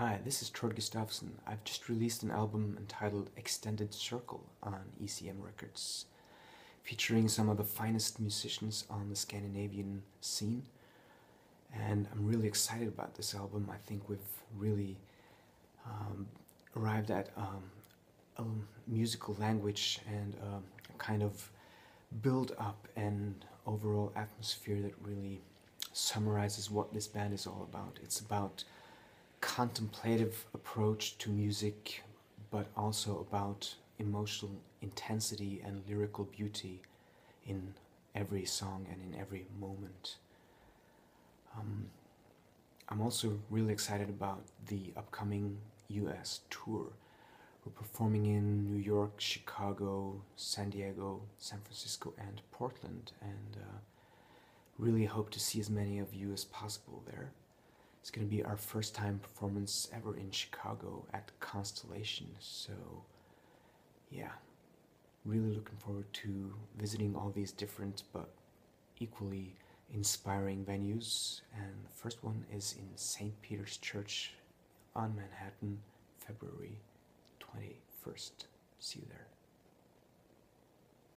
Hi, this is Tord Gustavsen. I've just released an album entitled Extended Circle on ECM Records, featuring some of the finest musicians on the Scandinavian scene. And I'm really excited about this album. I think we've really um, arrived at um, a musical language and um, a kind of build up and overall atmosphere that really summarizes what this band is all about. It's about contemplative approach to music, but also about emotional intensity and lyrical beauty in every song and in every moment. Um, I'm also really excited about the upcoming US tour. We're performing in New York, Chicago, San Diego, San Francisco, and Portland, and uh, really hope to see as many of you as possible there. It's to be our first time performance ever in Chicago at Constellation, so yeah, really looking forward to visiting all these different but equally inspiring venues. And the first one is in St. Peter's Church on Manhattan, February 21st. See you there.